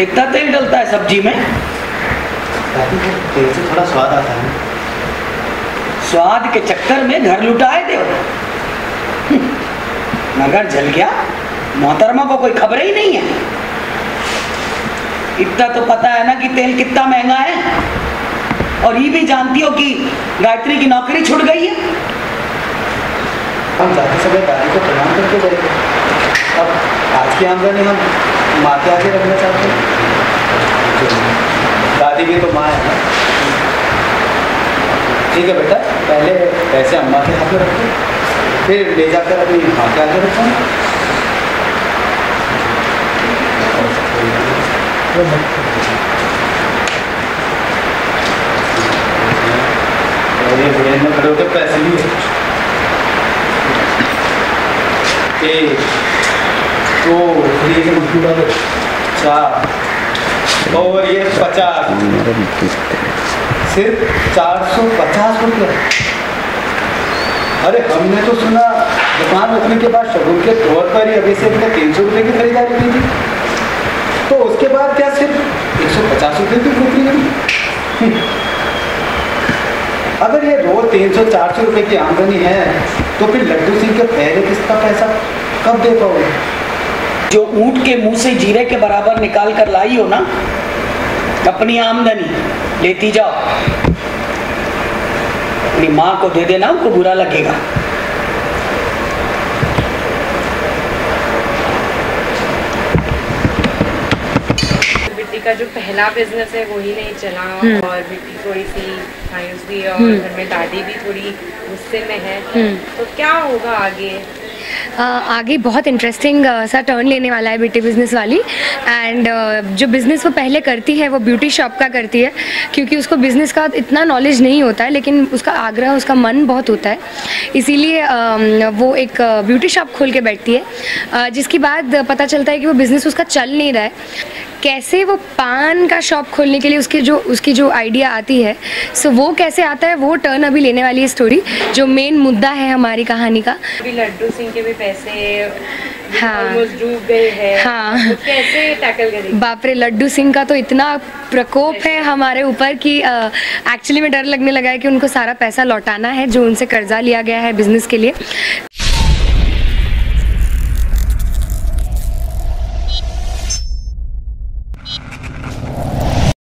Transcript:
इतना तेल डलता है सब्ज़ी में? तेल से थोड़ा स्वाद आता है। स्वाद के चक्कर में घर लुटाए दे मगर जल गया। मोहतरमा को कोई खबर ही नहीं है। इतना तो पता है ना कि तेल कितना महँगा है। और ये भी जानती हो कि गायत्री की नौकरी छूट गई है। हम जाते समय दादी को प्रणाम करके गए अब आज की आमदनी हम माँ के आगे रखना चाहते हैं? दादी भी तो माँ है ना? ठीक है बेटा, पहले पैसे अम्मा के हाथ में रखो, फिर ले जाकर अपनी माँ के आगे रखो अरे भैया खड़े होकर पैसे भी है एक दो चार और ये पचास। सिर्फ़ चार सौ पचास रुपये। अरे, हमने तो सुना, दुकान रखने के बाद शगुन के तौर पर ही अभिषेक ने तीन सौ रुपये की खरीदारी की थी। तो उसके बाद क्या सिर्फ़ एक सौ पचास रुपये की खोपड़ी गई अगर ये रोज तीन सौ, चार सौ रुपये की आमदनी है तो फिर लड्डू सिंह के पहले किसका पैसा कब दे पाओगे? जो ऊँट के मुँह से जीरे के बराबर निकाल कर लाई हो ना अपनी आमदनी लेती जाओ। अपनी माँ को दे देना उनको बुरा लगेगा। बिट्टी का जो पहला बिज़नेस है वो ही नहीं चला हम्म। और बिट्टी थोड़ी सी मायूस भी है और घर में दादी भी थोड़ी गुस्से में है। हम्म। तो क्या होगा आगे? आगे बहुत इंटरेस्टिंग सा टर्न लेने वाला है ब्यूटी बिज़नेस वाली। एंड जो बिज़नेस वो पहले करती है, वो ब्यूटी शॉप का करती है, क्योंकि उसको बिज़नेस का इतना नॉलेज नहीं होता है, लेकिन उसका आग्रह, उसका मन बहुत होता है। इसीलिए वो एक ब्यूटी शॉप खोल के बैठती है। जिसके बाद पता चलता है कि वो बिज़नेस उसका चल नहीं रहा है। कैसे वो पान का शॉप खोलने के लिए उसकी जो उसकी जो आइडिया आती है सो वो कैसे आता है वो टर्न अभी लेने वाली है स्टोरी जो मेन मुद्दा है हमारी कहानी का अभी लड्डू सिंह के भी पैसे हाँ। हैं हाँ। तो कैसे टैकल करेंगे बाप रे लड्डू सिंह का तो इतना प्रकोप है हमारे ऊपर कि एक्चुअली में डर लगने लगा है कि उनको सारा पैसा लौटाना है जो उनसे कर्जा लिया गया है बिज़नेस के लिए